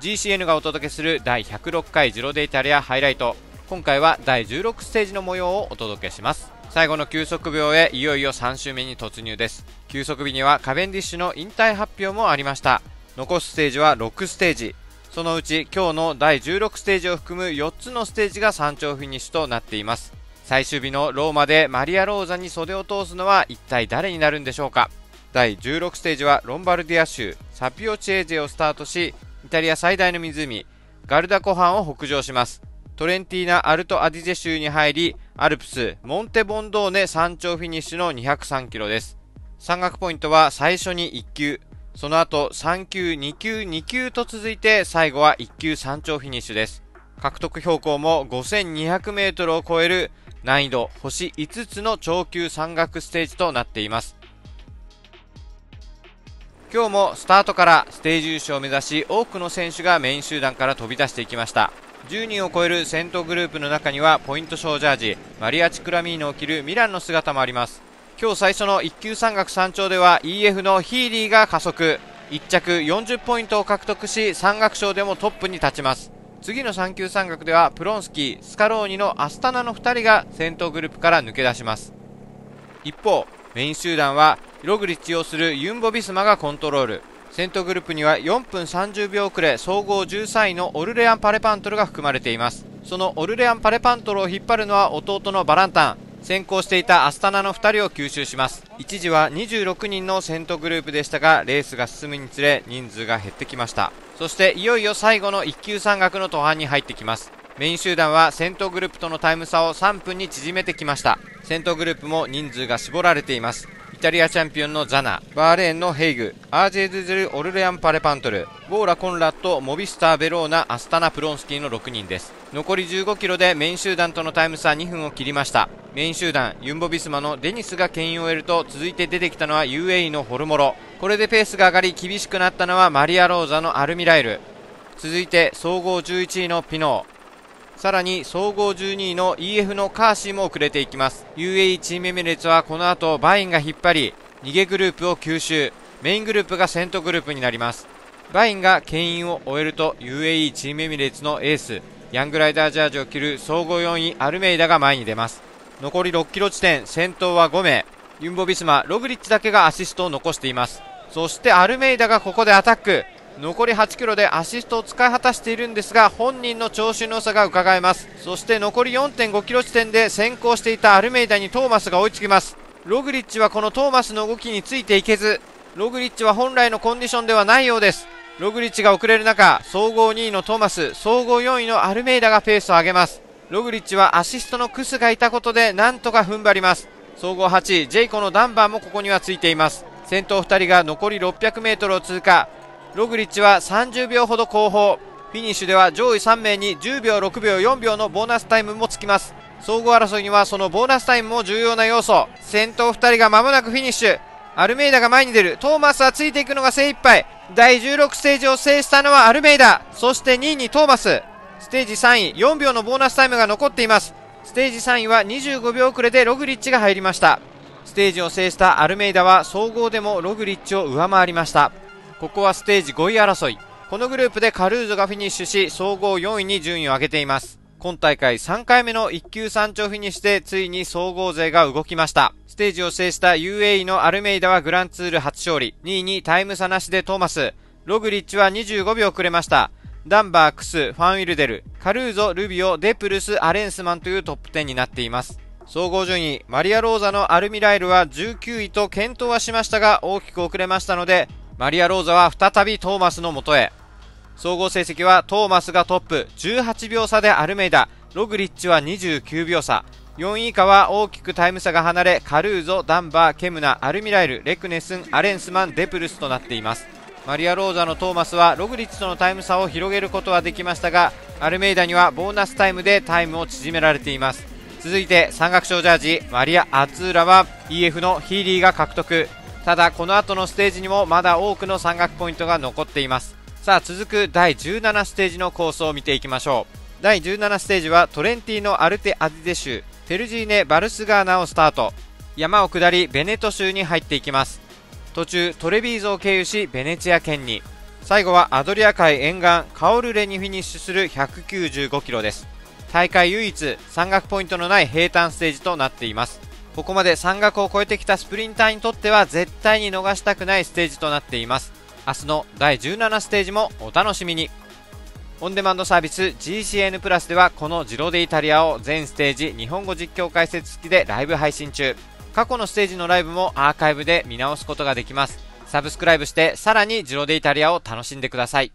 GCN がお届けする第106回ジロデイタリアハイライト。今回は第16ステージの模様をお届けします。最後の休息秒へいよいよ3周目に突入です。休息日にはカベンディッシュの引退発表もありました。残すステージは6ステージ。そのうち今日の第16ステージを含む4つのステージが山頂フィニッシュとなっています。最終日のローマでマリア・ローザに袖を通すのは一体誰になるんでしょうか。第16ステージはロンバルディア州サピオチエーゼをスタートしイタリア最大の湖ガルダ湖畔を北上します。トレンティーナ・アルト・アディゼ州に入りアルプスモンテボンドーネ山頂フィニッシュの203キロです。山岳ポイントは最初に1級。その後3級2級2級と続いて最後は1級山頂フィニッシュです。獲得標高も5200メートルを超える難易度星5つの長級山岳ステージとなっています。今日もスタートからステージ優勝を目指し多くの選手がメイン集団から飛び出していきました。10人を超える先頭グループの中にはポイント賞ジャージマリア・チクラミーノを着るミランの姿もあります。今日最初の1級山岳山頂では EF のヒーリーが加速。1着40ポイントを獲得し山岳賞でもトップに立ちます。次の3級山岳ではプロンスキースカローニのアスタナの2人が先頭グループから抜け出します。一方メイン集団はログリッチをするユンボ・ビスマがコントロール。先頭グループには4分30秒遅れ総合13位のオルレアン・パレパントルが含まれています。そのオルレアン・パレパントルを引っ張るのは弟のバランタン。先行していたアスタナの2人を吸収します。一時は26人の先頭グループでしたがレースが進むにつれ人数が減ってきました。そしていよいよ最後の1級山岳の途半に入ってきます。メイン集団は先頭グループとのタイム差を3分に縮めてきました。先頭グループも人数が絞られています。イタリアチャンピオンのザナ、バーレーンのヘイグ、アージェ・ドゥゼル・オルレアン・パレパントル、ボーラ・コンラット、モビスター・ベローナ、アスタナ・プロンスキーの6人です。残り15キロでメイン集団とのタイム差2分を切りました。メイン集団、ユンボ・ビスマのデニスが牽引を得ると、続いて出てきたのは UAE のホルモロ。これでペースが上がり厳しくなったのはマリア・ローザのアルミライル。続いて総合11位のピノー。さらに総合12位の EF のカーシーも遅れていきます。UAE チームエミレーツはこの後バインが引っ張り逃げグループを吸収。メイングループが先頭グループになります。バインが牽引を終えると UAE チームエミレーツのエースヤングライダージャージを着る総合4位アルメイダが前に出ます。残り6キロ地点先頭は5名。ユンボ・ビスマログリッチだけがアシストを残しています。そしてアルメイダがここでアタック。残り8キロでアシストを使い果たしているんですが本人の調子の良さが伺えます。そして残り4.5キロ地点で先行していたアルメイダにトーマスが追いつきます。ログリッチはこのトーマスの動きについていけずログリッチは本来のコンディションではないようです。ログリッチが遅れる中総合2位のトーマス総合4位のアルメイダがペースを上げます。ログリッチはアシストのクスがいたことでなんとか踏ん張ります。総合8位ジェイコのダンバーもここにはついています。先頭2人が残り 600m を通過。ログリッチは30秒ほど後方。フィニッシュでは上位3名に10秒6秒4秒のボーナスタイムもつきます。総合争いにはそのボーナスタイムも重要な要素。先頭2人が間もなくフィニッシュ。アルメイダが前に出る。トーマスはついていくのが精一杯。第16ステージを制したのはアルメイダ。そして2位にトーマス。ステージ3位4秒のボーナスタイムが残っています。ステージ3位は25秒遅れでログリッチが入りました。ステージを制したアルメイダは総合でもログリッチを上回りました。ここはステージ5位争いこのグループでカルーゾがフィニッシュし総合4位に順位を上げています今大会3回目の1級山頂フィニッシュでついに総合勢が動きました。ステージを制した UAE のアルメイダはグランツール初勝利。2位にタイム差なしでトーマス。ログリッチは25秒遅れました。ダンバー、クス、ファンウィルデル、カルーゾ、ルビオ、デプルス、アレンスマンというトップ10になっています。総合順位、マリア・ローザのアルミライルは19位と検討はしましたが大きく遅れましたので、マリア・ローザは再びトーマスの元へ。総合成績はトーマスがトップ。18秒差でアルメイダ。ログリッチは29秒差。4位以下は大きくタイム差が離れカルーゾ、ダンバー、ケムナ、アルミライル、レクネスン、アレンスマン、デプルスとなっています。マリア・ローザのトーマスはログリッチとのタイム差を広げることはできましたがアルメイダにはボーナスタイムでタイムを縮められています。続いて山岳賞ジャージマリア・アッズーラは EF のヒーリーが獲得。ただこの後のステージにもまだ多くの山岳ポイントが残っています。さあ続く第17ステージのコースを見ていきましょう。第17ステージはトレンティーノ・アルト・アディジェ州ペルジーネ・バルスガーナをスタート。山を下りベネト州に入っていきます。途中トレビーゾを経由しベネチア県に。最後はアドリア海沿岸カオルレにフィニッシュする195キロです。大会唯一山岳ポイントのない平坦ステージとなっています。ここまで山岳を越えてきたスプリンターにとっては絶対に逃したくないステージとなっています。明日の第17ステージもお楽しみに。オンデマンドサービス GCN プラスではこのジロデイタリアを全ステージ日本語実況解説付きでライブ配信中。過去のステージのライブもアーカイブで見直すことができます。サブスクライブしてさらにジロデイタリアを楽しんでください。